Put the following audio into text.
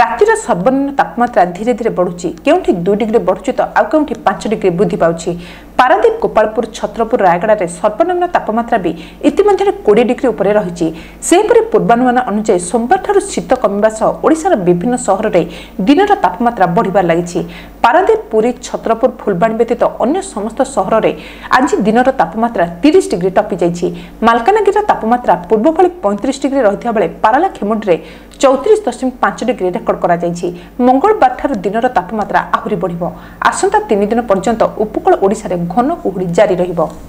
ରାତିର ସର୍ବନିମ୍ନ ତାପମାତ୍ରା ଧୀରେ ଧୀରେ ବଢ଼ୁଛି କେଉଁଠି ଦୁଇ ଡିଗ୍ରୀ ବଢ଼ୁଛି ତ ଆଉ କେଉଁଠି ପାଞ୍ଚ ଡିଗ୍ରୀ ବୃଦ୍ଧି ପାଉଛି ପାରାଦ୍ୱୀପ ଗୋପାଳପୁର ଛତ୍ରପୁର ରାୟଗଡ଼ାରେ ସର୍ବନିମ୍ନ ତାପମାତ୍ରା ବି ଇତିମଧ୍ୟରେ କୋଡ଼ିଏ ଡିଗ୍ରୀ ଉପରେ ରହିଛି ସେହିପରି ପୂର୍ବାନୁମାନ ଅନୁଯାୟୀ ସୋମବାରଠାରୁ ଶୀତ କମିବା ସହ ଓଡ଼ିଶାର ବିଭିନ୍ନ ସହରରେ ଦିନର ତାପମାତ୍ରା ବଢ଼ିବାରେ ଲାଗିଛି ପାରାଦ୍ୱୀପ ପୁରୀ ଛତ୍ରପୁର ଫୁଲବାଣୀ ବ୍ୟତୀତ ଅନ୍ୟ ସମସ୍ତ ସହରରେ ଆଜି ଦିନର ତାପମାତ୍ରା ତିରିଶ ଡିଗ୍ରୀ ଟପିଯାଇଛି ମାଲକାନଗିରିର ତାପମାତ୍ରା ପୂର୍ବଭଳି ପଇଁତିରିଶ ଡିଗ୍ରୀ ରହିଥିବା ବେଳେ ପାରାଲାଖେମୁଣ୍ଡିରେ চৌত্রিশ দশমিক পাঁচ ডিগ্রি রেকর্ড করাযাইছে মঙ্গলবার ঠার দিনর তাপমাত্রা আহুরি বড় আসন্তা তিন দিন পর্যন্ত উপকূল ওড়িশার ঘন কুহুড়ি জারি রহব